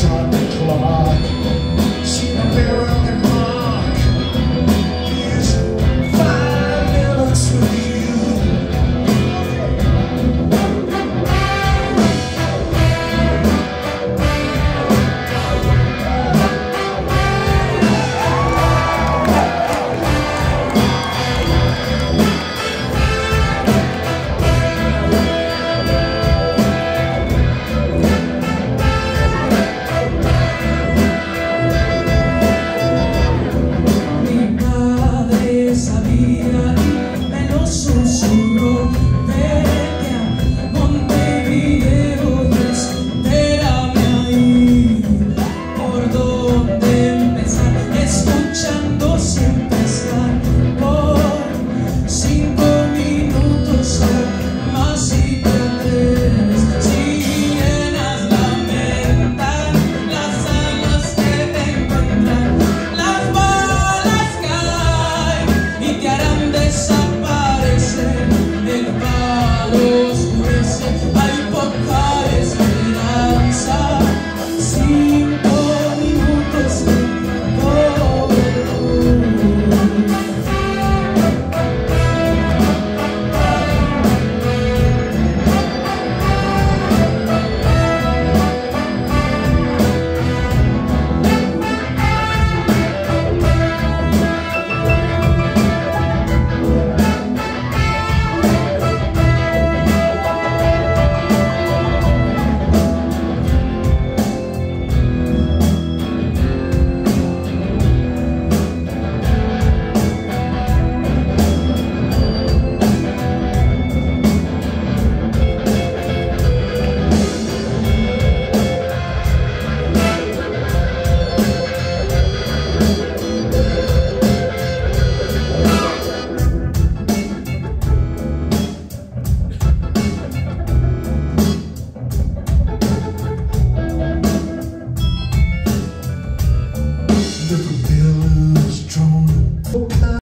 Santa Claus. puro ver.